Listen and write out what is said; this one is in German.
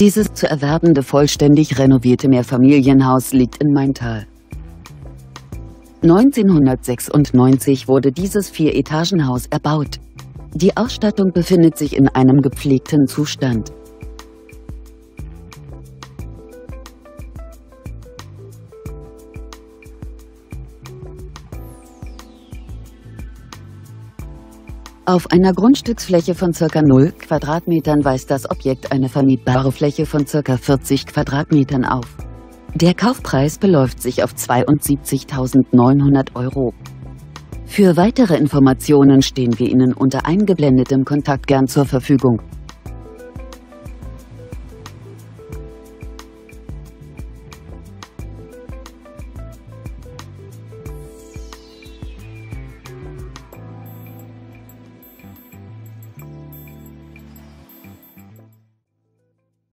Dieses zu erwerbende vollständig renovierte Mehrfamilienhaus liegt in Maintal. 1996 wurde dieses Vier-Etagenhaus erbaut. Die Ausstattung befindet sich in einem gepflegten Zustand. Auf einer Grundstücksfläche von ca. 0 Quadratmetern weist das Objekt eine vermietbare Fläche von ca. 40 Quadratmetern auf. Der Kaufpreis beläuft sich auf 72.900 Euro. Für weitere Informationen stehen wir Ihnen unter eingeblendetem Kontakt gern zur Verfügung.